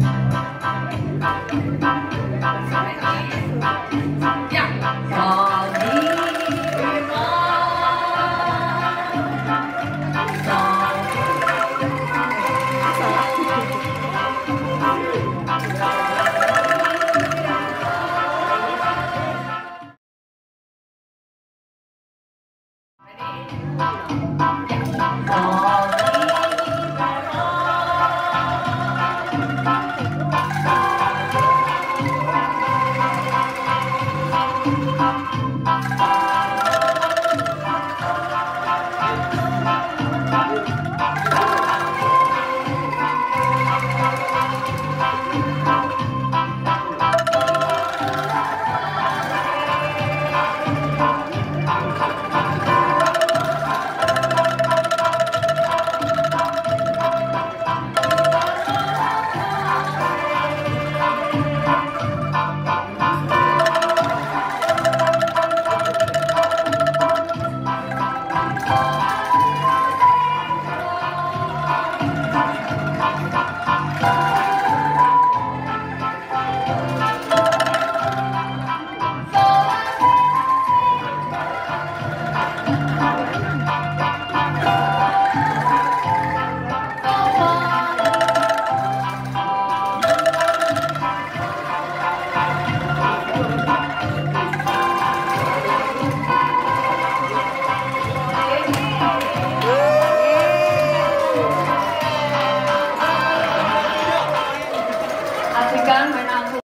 Yeah. Bye.